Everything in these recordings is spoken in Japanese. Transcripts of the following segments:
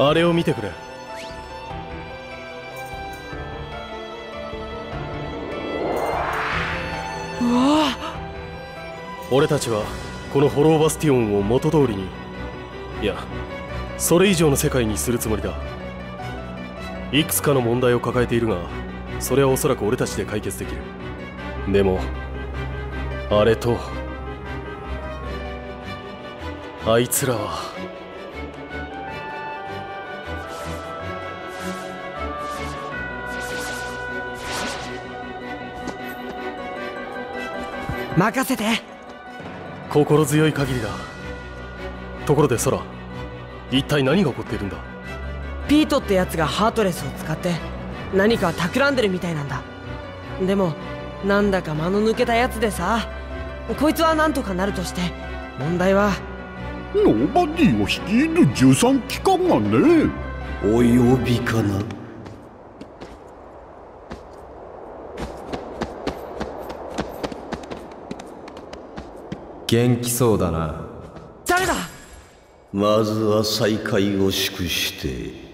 あれを見てくれ。うわ。俺たちはこのホローバスティオンを元通りに。いやそれ以上の世界にするつもりだ。いくつかの問題を抱えているがそれはおそらく俺たちで解決できる。でもあれとあいつらは任せて。心強い限りだ。ところでソラ一体何が起こっているんだ？ピートってやつがハートレスを使って何か企んでるみたいなんだ。でもなんだか間の抜けたやつでさ。こいつはなんとかなるとして問題はノーバディを率いる13機関がね。お呼びかな元気そうだな。誰だ？まずは再会を祝して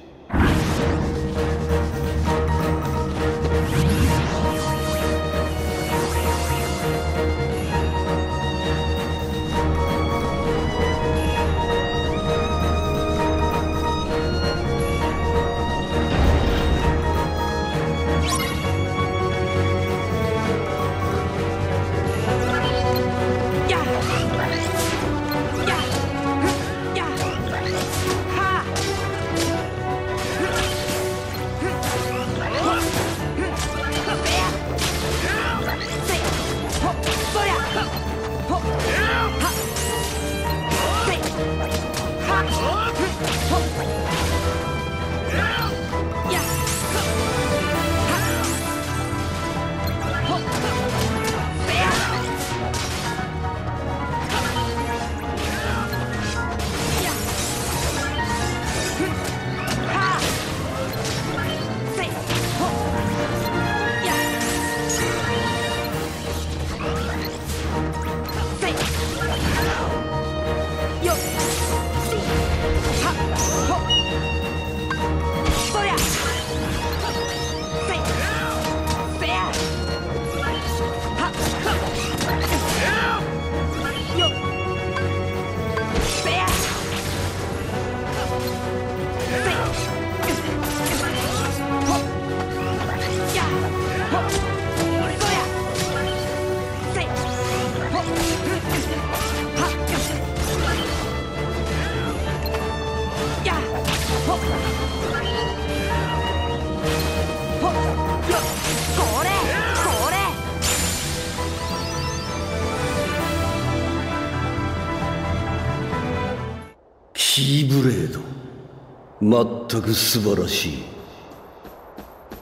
全く素晴らしい。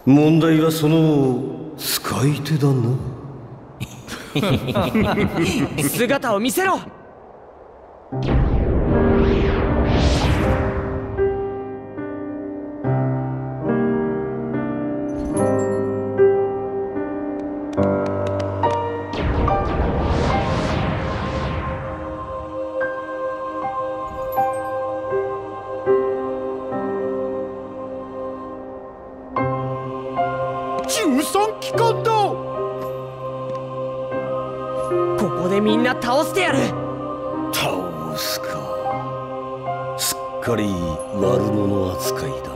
問題はその使い手だな。姿を見せろ。13機関だここでみんな倒してやる。倒すか。すっかり悪者扱いだな。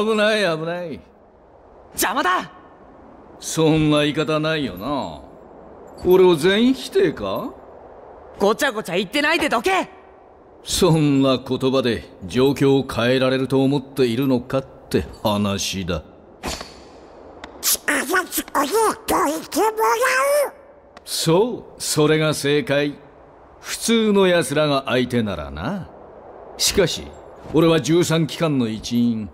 危ない危ない。邪魔だそんな言い方ないよな。俺を全否定か？ごちゃごちゃ言ってないでどけ。そんな言葉で状況を変えられると思っているのかって話だ。そうそれが正解。普通の奴らが相手ならな。しかし俺は13機関の一員。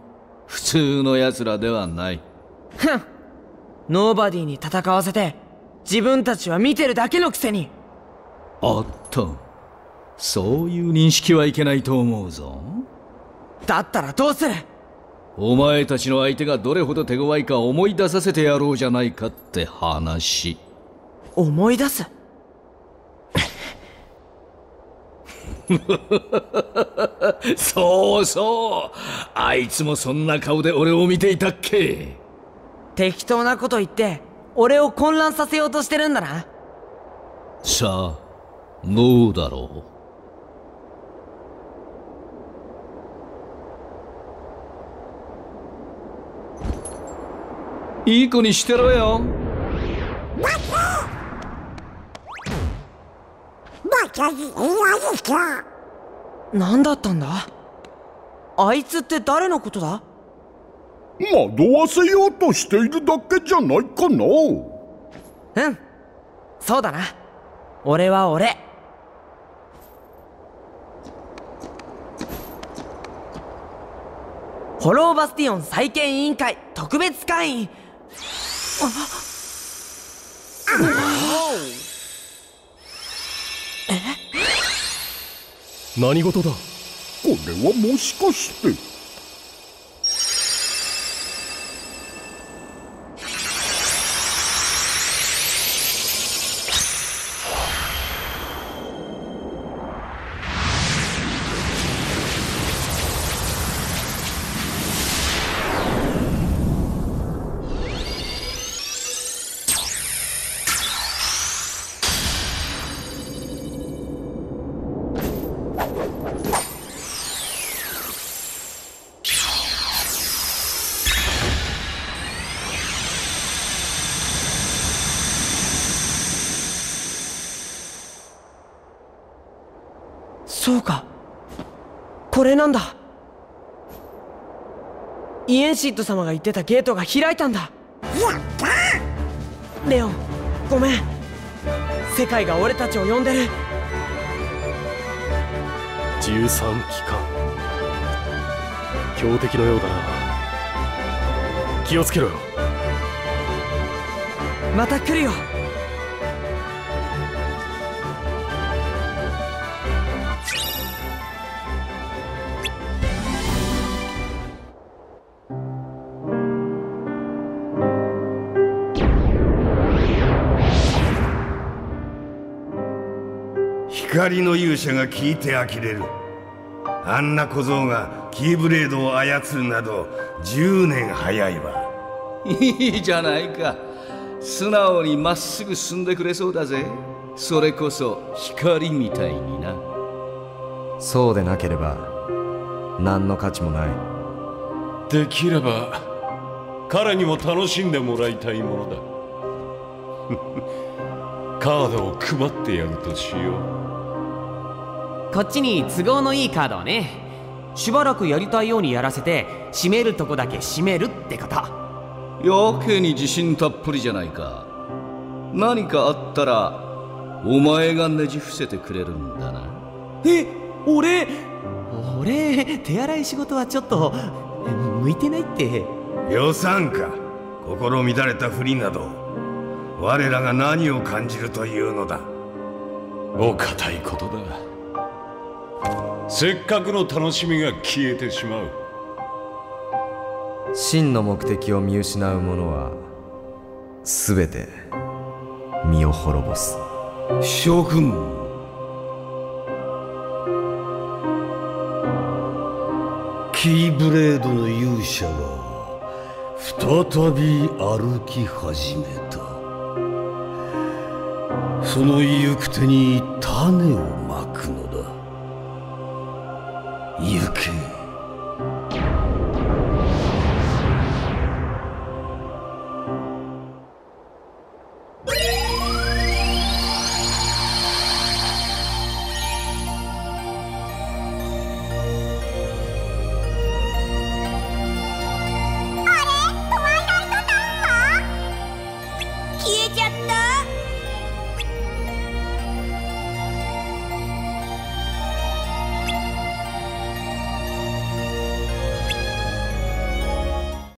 普通の奴らではない。ふんノーバディに戦わせて自分たちは見てるだけのくせに。おっとそういう認識はいけないと思うぞ。だったらどうする？お前たちの相手がどれほど手強いか思い出させてやろうじゃないかって話。思い出す？そうそう。あいつもそんな顔で俺を見ていたっけ？適当なこと言って俺を混乱させようとしてるんだな。さあどうだろう。いい子にしてろよ。何だったんだあいつって誰のことだ惑わせようとしているだけじゃないかな。うん。そうだな。俺は俺。ホローバスティオン再建委員会特別会員。何事だ？これはもしかしてそうか。これなんだ。イエンシット様が言ってたゲートが開いたんだ。やったレオンごめん。世界が俺たちを呼んでる。13機関。強敵のようだな。気をつけろよ。また来るよ光の勇者が聞いて呆れる。あんな小僧がキーブレードを操るなど10年早いわ。いいじゃないか。素直にまっすぐ進んでくれそうだぜ。それこそ光みたいにな。そうでなければ何の価値もない。できれば彼にも楽しんでもらいたいものだ。カードを配ってやるとしよこっちに都合のいいカードをね。しばらくやりたいようにやらせて閉めるとこだけ閉めるってこと。やけに自信たっぷりじゃないか。何かあったらお前がねじ伏せてくれるんだな。え俺俺手洗い仕事はちょっと向いてないって。予算か。心乱れたふりなど我らが何を感じるというのだ。うお堅いことだせっかくの楽しみが消えてしまう。真の目的を見失う者は全て身を滅ぼす。諸君キーブレードの勇者が再び歩き始めた。その行く手に種をまくのだ行け